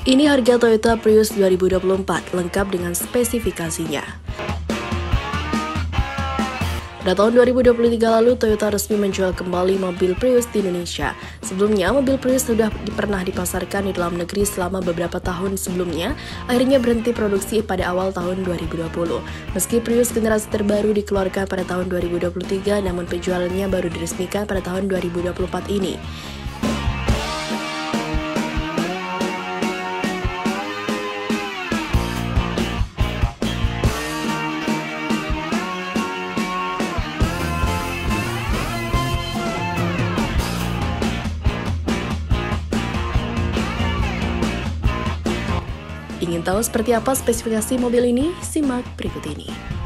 Ini harga Toyota Prius 2024 lengkap dengan spesifikasinya. Pada tahun 2023 lalu, Toyota resmi menjual kembali mobil Prius di Indonesia. Sebelumnya, mobil Prius sudah pernah dipasarkan di dalam negeri selama beberapa tahun sebelumnya, akhirnya berhenti produksi pada awal tahun 2020. Meski Prius generasi terbaru dikeluarkan pada tahun 2023, namun penjualannya baru diresmikan pada tahun 2024 ini. Ingin tahu seperti apa spesifikasi mobil ini? Simak berikut ini.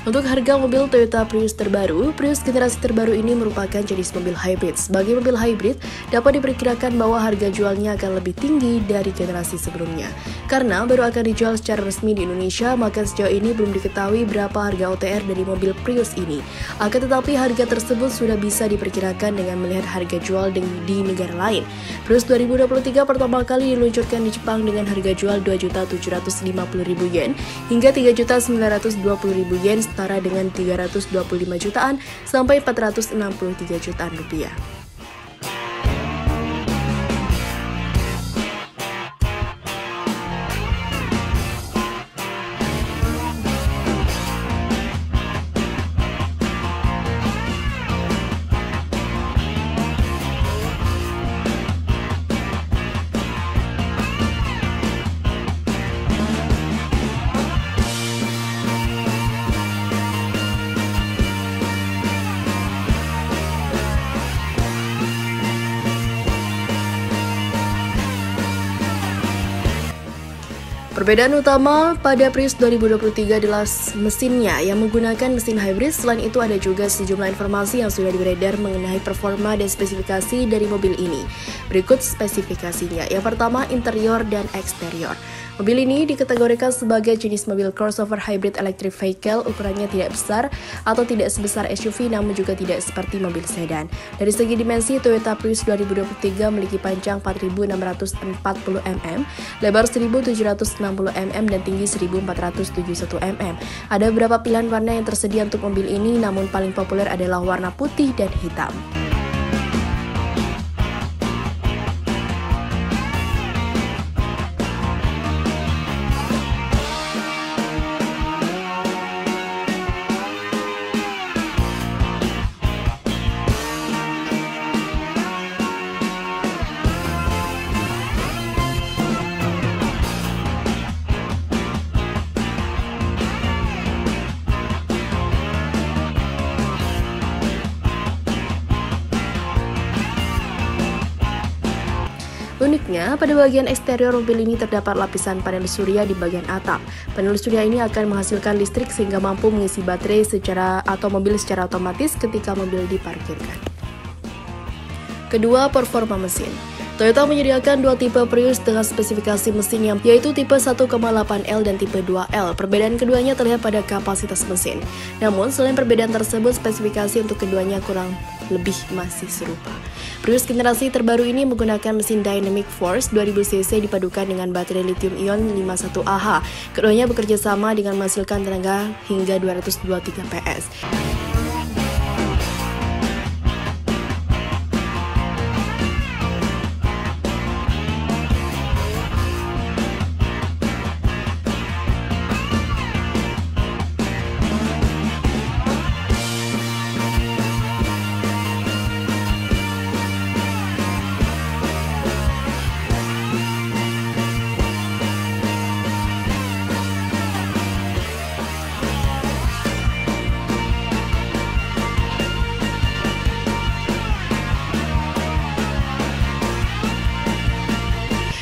Untuk harga mobil Toyota Prius terbaru, Prius generasi terbaru ini merupakan jenis mobil hybrid. Sebagai mobil hybrid, dapat diperkirakan bahwa harga jualnya akan lebih tinggi dari generasi sebelumnya. Karena baru akan dijual secara resmi di Indonesia, maka sejauh ini belum diketahui berapa harga OTR dari mobil Prius ini. Akan tetapi harga tersebut sudah bisa diperkirakan dengan melihat harga jual di, negara lain. Prius 2023 pertama kali diluncurkan di Jepang dengan harga jual 2.750.000 yen hingga 3.920.000 yen setara dengan 325 jutaan sampai 463 jutaan rupiah. Perbedaan utama pada Prius 2023 adalah mesinnya yang menggunakan mesin hybrid. Selain itu ada juga sejumlah informasi yang sudah beredar mengenai performa dan spesifikasi dari mobil ini. Berikut spesifikasinya. Yang pertama, interior dan eksterior. Mobil ini dikategorikan sebagai jenis mobil crossover hybrid electric vehicle, ukurannya tidak besar atau tidak sebesar SUV namun juga tidak seperti mobil sedan. Dari segi dimensi, Toyota Prius 2023 memiliki panjang 4.640 mm, lebar 1.760 mm dan tinggi 1.471 mm. Ada beberapa pilihan warna yang tersedia untuk mobil ini, namun paling populer adalah warna putih dan hitam. Uniknya, pada bagian eksterior mobil ini terdapat lapisan panel surya di bagian atap. Panel surya ini akan menghasilkan listrik sehingga mampu mengisi baterai secara atau mobil secara otomatis ketika mobil diparkirkan. Kedua, performa mesin. Toyota menyediakan dua tipe Prius dengan spesifikasi mesin yang yaitu tipe 1,8L dan tipe 2L. Perbedaan keduanya terlihat pada kapasitas mesin. Namun, selain perbedaan tersebut, spesifikasi untuk keduanya kurang lebih masih serupa. Prius generasi terbaru ini menggunakan mesin Dynamic Force 2000cc dipadukan dengan baterai lithium ion 51Ah. Keduanya bekerja sama dengan menghasilkan tenaga hingga 223 PS.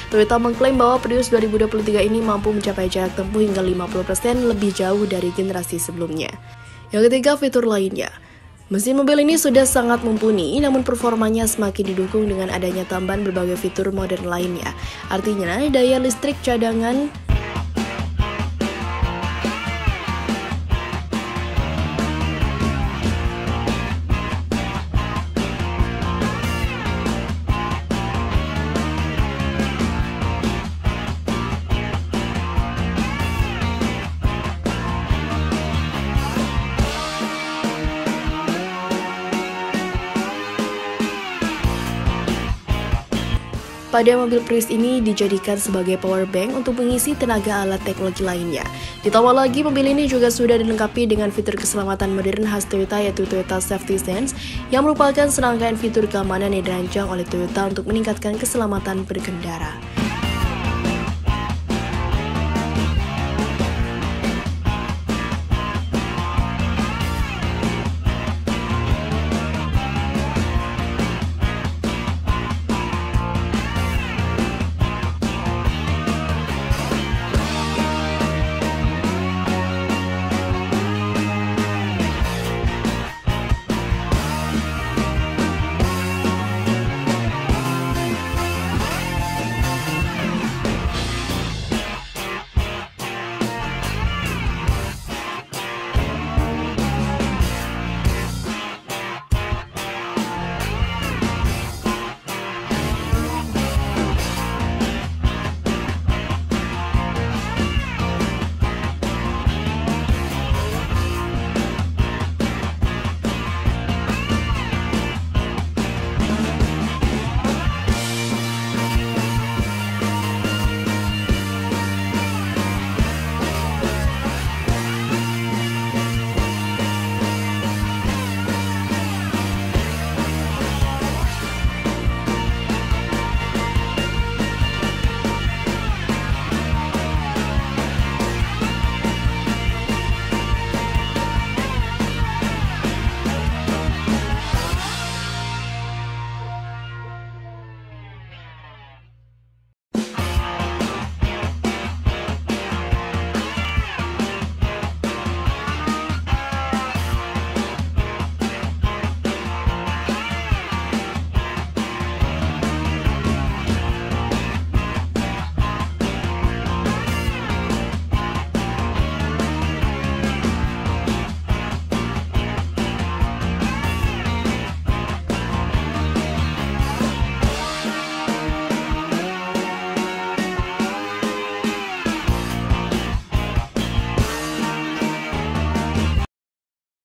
Toyota mengklaim bahwa Prius 2023 ini mampu mencapai jarak tempuh hingga 50% lebih jauh dari generasi sebelumnya. Yang ketiga, fitur lainnya. Mesin mobil ini sudah sangat mumpuni, namun performanya semakin didukung dengan adanya tambahan berbagai fitur modern lainnya. Artinya, daya listrik cadangan pada mobil Prius ini dijadikan sebagai power bank untuk mengisi tenaga alat teknologi lainnya. Ditambah lagi, mobil ini juga sudah dilengkapi dengan fitur keselamatan modern khas Toyota yaitu Toyota Safety Sense yang merupakan serangkaian fitur keamanan yang dirancang oleh Toyota untuk meningkatkan keselamatan berkendara.